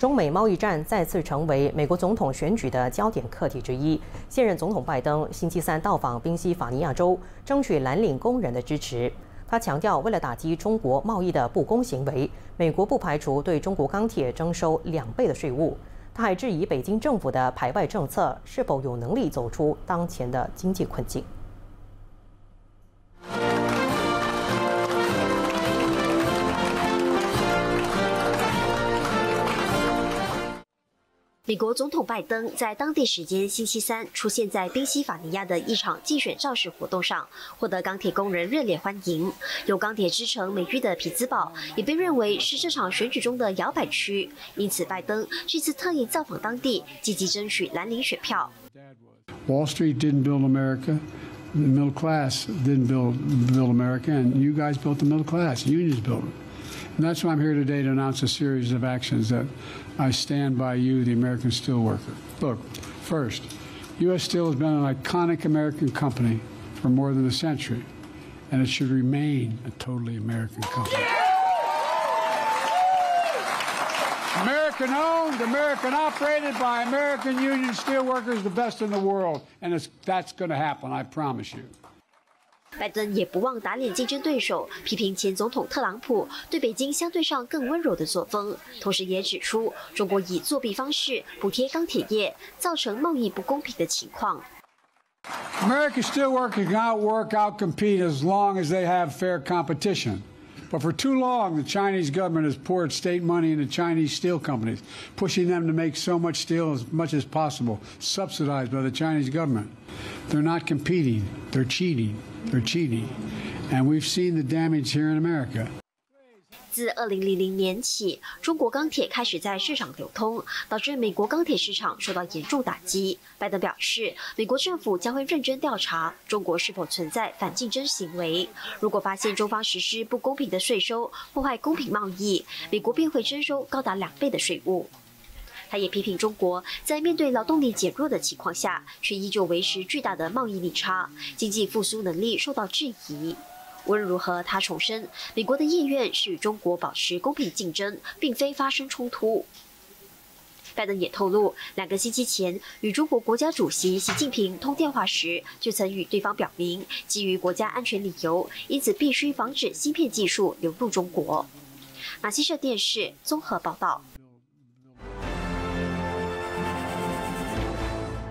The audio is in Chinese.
中美贸易战再次成为美国总统选举的焦点课题之一。现任总统拜登星期三到访宾夕法尼亚州，争取蓝领工人的支持。他强调，为了打击中国贸易的不公行为，美国不排除对中国钢铁征收两倍的税务。他还质疑北京政府的排外政策是否有能力走出当前的经济困境。美国总统拜登在当地时间星期三出现在宾夕法尼亚的一场竞选造势活动上，获得钢铁工人热烈欢迎。有“钢铁之城”美誉的匹兹堡也被认为是这场选举中的摇摆区，因此拜登这次特意造访当地，积极争取蓝领选票。Wall Street didn't build America, the middle class didn't build build America, and you guys built the middle class. Unions built it. And that's why I'm here today to announce a series of actions that I stand by you, the American steelworker. Look, first, U.S. Steel has been an iconic American company for more than a century, and it should remain a totally American company. American owned, American operated by American union steelworkers, the best in the world. And that's going to happen, I promise you. 拜登也不忘打脸竞争对手，批评前总统特朗普对北京相对上更温柔的作风，同时也指出中国以作弊方式补贴钢铁业，造成贸易不公平的情况。American steelworkers cannot work out compete as long as they have fair competition. But for too long, the Chinese government has poured state money into Chinese steel companies, pushing them to make so much steel as much as possible, subsidized by the Chinese government. They're not competing, they're cheating, They're cheating. And we've seen the damage here in America. 自二零零零年起，中国钢铁开始在市场流通，导致美国钢铁市场受到严重打击。拜登表示，美国政府将会认真调查中国是否存在反竞争行为。如果发现中方实施不公平的税收，破坏公平贸易，美国便会征收高达两倍的税务。他也批评中国在面对劳动力减弱的情况下，却依旧维持巨大的贸易逆差，经济复苏能力受到质疑。无论如何，他重申，美国的意愿是与中国保持公平竞争，并非发生冲突。拜登也透露，两个星期前与中国国家主席习近平通电话时，就曾与对方表明，基于国家安全理由，因此必须防止芯片技术流入中国。马西社电视综合报道。